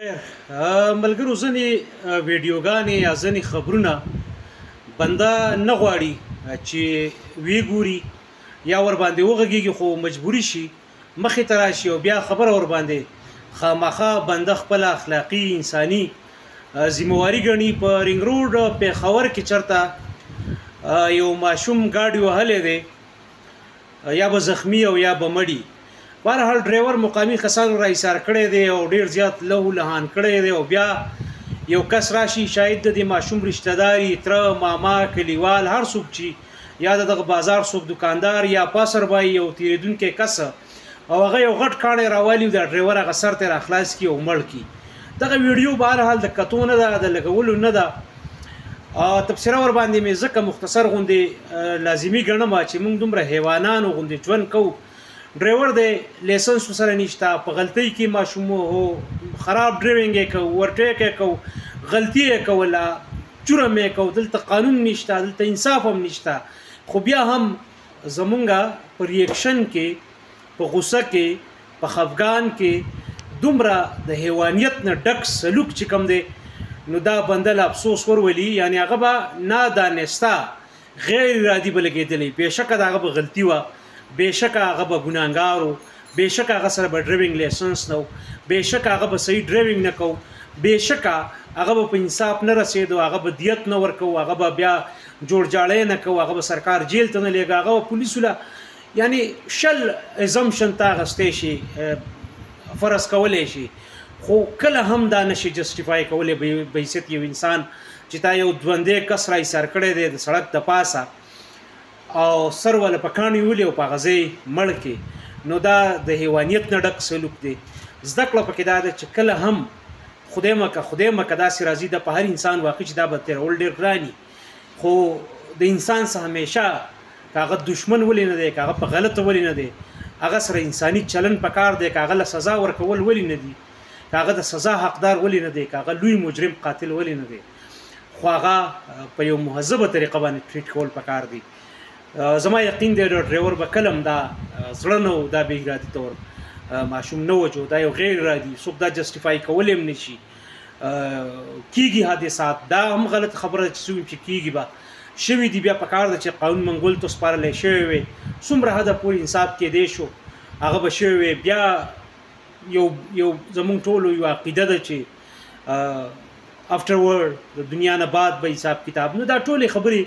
ملګرو ځنې ویډیوګانې یا ځنې خبرونه بنده نه غواړي چې وی ګوري یا ور باندې وغږیږي خو مجبوری شي مخې ته راشي او بیا خبره ور باندې خامخا بنده خپل اخلاقی انساني ذمہواری ګڼي په رینګ روډ پیښور کې چرته یو ماشوم گاډي وهلې دی یا به زخمی او یا به مړی بهر حال ډرایور مقامی کسانو را ایثار کړی دی او ډیر زیات له لهان کړی دی او بیا یو کس راشي شاید د دې ماشوم رشتہ داري تر ماما کلیوال هر څوک چی یا دغه بازار څوک دکاندار یا پاسر بای یو تیریدونکو کس او هغه یو غټ کاڼی راوالي دا ډرایور هغه سر ته راخلاص کی او مړ کی دغه ویډیو بهر حال د کتو نه ده د لګولو نه ده تبصره ور باندې مې زکه مختصر غوندې لازمی ګڼم چې موږ دومره حیوانانو غوندې ژوند کوو ډرایور دی لایسنس سره نشته په غلطۍ کې ماشوم هو خراب ډرایوینګ یې کو ورټیک یې کو غلطي یې کوله جرم یې کو دلته قانون نشته دلته انصاف هم نشته خو بیا هم زمونږ په ریکشن کې په غوسه کې په خفګان کې دومره د حیوانیت نه ډک سلوک چې کوم دی نو دا بنده له افسوس ورولي یعنی هغه به نادانسته غیر ارادي به لګېدلی بېشکه د هغه به غلطي وه بېشکه هغه به ګناهګار و بیشکه هغه سره به ډرایوینګ لایسنس نه و بیشکه هغه به صحیح ډرایوینګ نه کو بیشکه هغه به په انصاف نه رسېدو هغه به دیت نه ورکو هغه به بیا جوړ جاړی نه کو هغه به سرکار جیل ته نه لیږه هغه به پولیسو له یعنی شل ازمپشن ته اخیستی شي فرض کولی شي خو کله هم دا نشي جسټیفای کولی به حیثیت یو انسان چې تا یو ژوندی کس را ایسار کړی دی د سړک د پاسه او سر ولا په کاڼو ولي او په هغه ځای مړ کړي نو دا د حیوانیت نه ډک سلوک دی زده کړه پکې دا ده چې کله هم خدای مکه خدای مکه داسې راځي د په هر انسان واقع چې دا به تیرول ډیر ګرانی خو د انسان سره همیشه کاغه دشمن ولې نه دی کاغه په غلطه ولې نه دی هغه سره انساني چلن پکار دی کاغه له سزا ورکول ولې نه دی کاغه د سزا حقدار ولې نه دی کاغه لوی مجرم قاتل ولې نه دی خو هغه په یو مهذبه طریقه باندې ټریټ کول پکار دي زما یقین دی ډرایور به کلم دا زړه نه و دا به ارادي تور ماشوم نه وجو دا یو غیر ارادي څوک دا جسټیفای کولای هم نشي کیږي حادثات دا هم غلط خبره چې څوم چې کیږي با شوی دی بیا پکار د چې قانون منګول تو سپارل شوی وي څومره حد پورې انصاف کې دی شو هغه بشوي بیا یو یو زمون ټولو یو عقیده ده چې افټر ورډ د دنیا نه بعد به حساب کتاب نو دا ټولې خبرې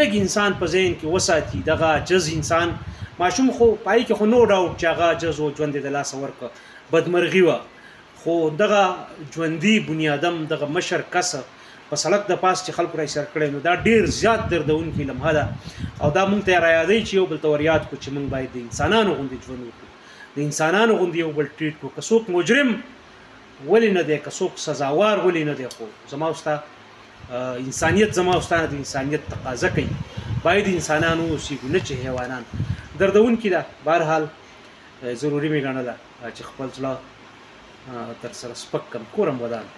لګ انسان په ذهن کې وساتي دغه جز انسان ماشوم خو پای کې خو نو ډاوټ چې هغه جز او ژوند د لاس ورک بدمرغي و خو دغه ژوندۍ بنیادم دغه مشر کس په سړک د پاس چې خلکو راي سر کړي نو دا ډیر زیات دردونکي لمحه ده او دا مونږ ته را یادې چې یو بل تور یاد کو چې مونږ باید د انسانانو غوندي ژوند وکړو د انسانانو غوندي یو بل ټریټ کو کڅوک مجرم ولی نه دی که څوک سزاوار ولی نه دی خو زما وستا انسانیت زما وستا د انسانیت تقاضا کوي باید انسانان اوسېږو نه چې حیوانان دردونکي ده بهرحال ضروري مې ګڼله چې خپل زړه تر سره سپک کم کورم ودان